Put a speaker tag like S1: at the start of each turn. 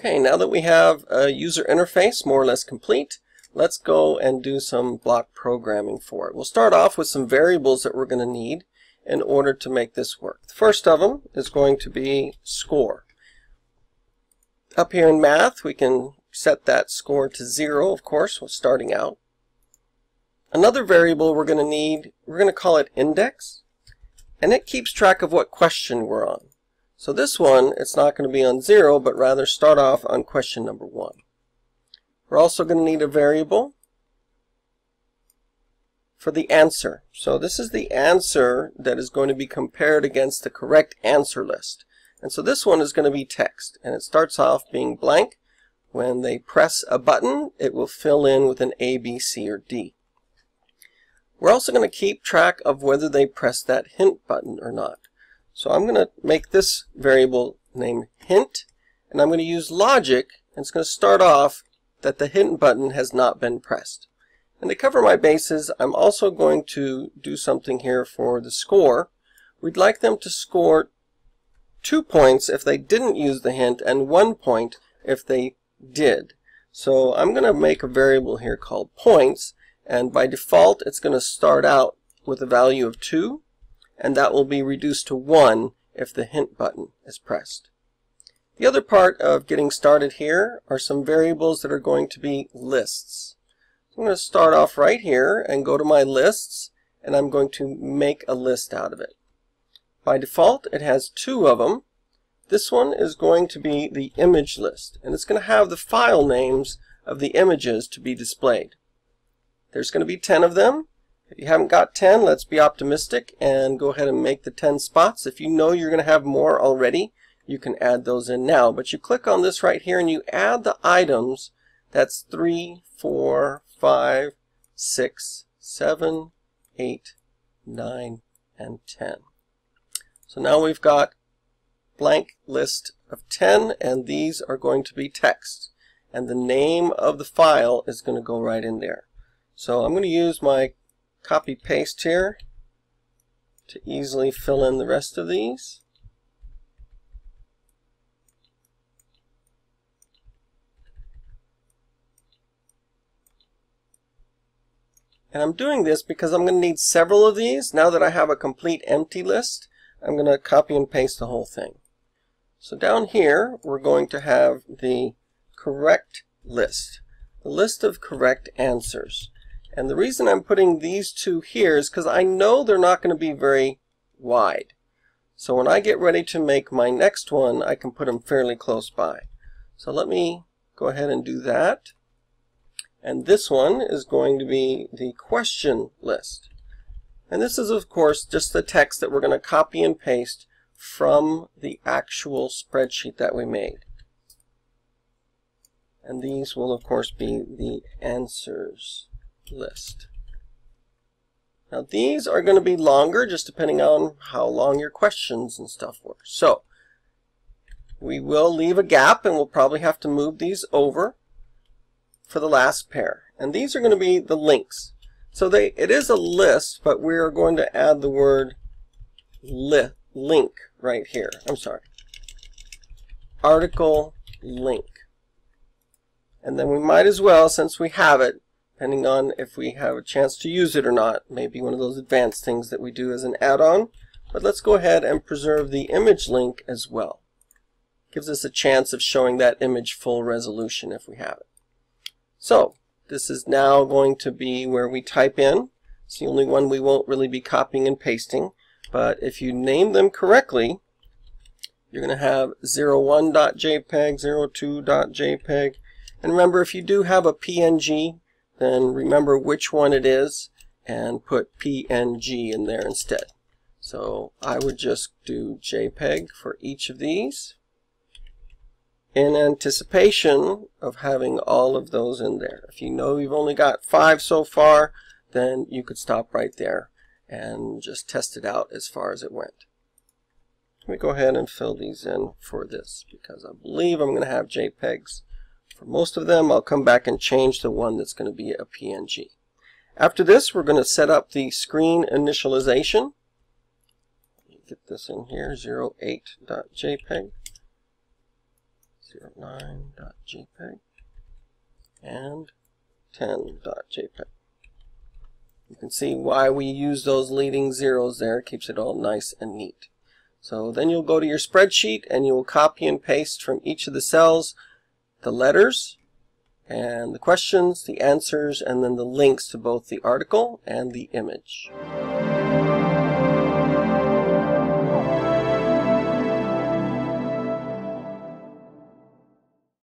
S1: Okay, now that we have a user interface more or less complete, let's go and do some block programming for it. We'll start off with some variables that we're going to need in order to make this work. The first of them is going to be score. Up here in math, we can set that score to zero, of course, starting out. Another variable we're going to need, we're going to call it index, and it keeps track of what question we're on. So this one, it's not going to be on zero, but rather start off on question number one. We're also going to need a variable for the answer. So this is the answer that is going to be compared against the correct answer list. And so this one is going to be text, and it starts off being blank. When they press a button, it will fill in with an A, B, C, or D. We're also going to keep track of whether they press that hint button or not. So I'm going to make this variable named hint, and I'm going to use logic, and it's going to start off that the hint button has not been pressed. And to cover my bases, I'm also going to do something here for the score. We'd like them to score two points if they didn't use the hint and one point if they did. So I'm going to make a variable here called points and by default it's going to start out with a value of 2 and that will be reduced to 1 if the hint button is pressed. The other part of getting started here are some variables that are going to be lists. I'm going to start off right here and go to my lists and I'm going to make a list out of it. By default it has two of them. This one is going to be the image list and it's going to have the file names of the images to be displayed. There's going to be 10 of them. If you haven't got 10, let's be optimistic and go ahead and make the 10 spots. If you know you're going to have more already, you can add those in now. But you click on this right here and you add the items. That's 3, 4, 5, 6, 7, 8, 9, and 10. So now we've got blank list of 10 and these are going to be text. And the name of the file is going to go right in there. So I'm going to use my copy paste here to easily fill in the rest of these. And I'm doing this because I'm going to need several of these. Now that I have a complete empty list, I'm going to copy and paste the whole thing. So down here, we're going to have the correct list, the list of correct answers. And the reason I'm putting these two here is because I know they're not going to be very wide. So when I get ready to make my next one, I can put them fairly close by. So let me go ahead and do that. And this one is going to be the question list. And this is, of course, just the text that we're going to copy and paste from the actual spreadsheet that we made. And these will, of course, be the answers list. Now, these are going to be longer, just depending on how long your questions and stuff were. So, we will leave a gap, and we'll probably have to move these over for the last pair. And these are going to be the links. So they it is a list, but we are going to add the word li link right here. I'm sorry. Article link. And then we might as well, since we have it, depending on if we have a chance to use it or not, maybe one of those advanced things that we do as an add-on. But let's go ahead and preserve the image link as well. Gives us a chance of showing that image full resolution if we have it. So this is now going to be where we type in. It's the only one we won't really be copying and pasting. But if you name them correctly, you're going to have 01.jpg, 02.jpg. And remember, if you do have a PNG, then remember which one it is and put PNG in there instead. So I would just do JPEG for each of these in anticipation of having all of those in there. If you know you've only got five so far, then you could stop right there and just test it out as far as it went. Let me go ahead and fill these in for this because I believe I'm going to have JPEGs for most of them. I'll come back and change the one that's going to be a PNG. After this, we're going to set up the screen initialization. Get this in here, 08.jpg. 09.jpg and 10.jpg. You can see why we use those leading zeros there. It keeps it all nice and neat. So then you'll go to your spreadsheet and you will copy and paste from each of the cells the letters and the questions, the answers, and then the links to both the article and the image.